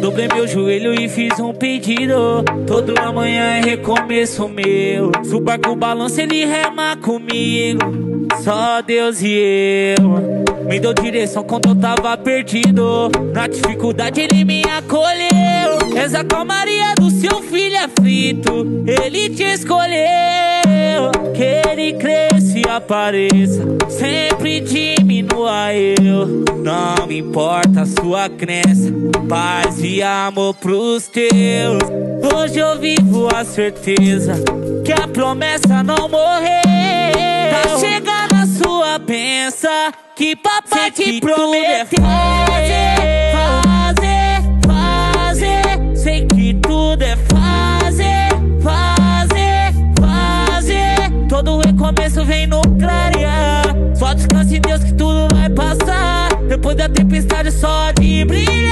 Dobrei meu joelho e fiz um pedido. Todo amanhã é recomeço meu. Suba com o balanço, ele rema comigo. Só Deus e eu. Me deu direção quando eu tava perdido. Na dificuldade ele me acolheu. Essa calmaria do seu filho aflito. Ele te escolheu. Que ele cresça e apareça. Sempre eu. Não importa a sua crença. Paz e amor pros teus. Hoje eu vivo a certeza que a promessa não morreu. Tá chegando a sua pensa que papai te prometeu. Fazer, fazer, fazer. Sei que tudo é fazer, fazer, fazer. Todo recomeço vem no descanse em Deus que tudo vai passar. Depois da tempestade só de brilhar.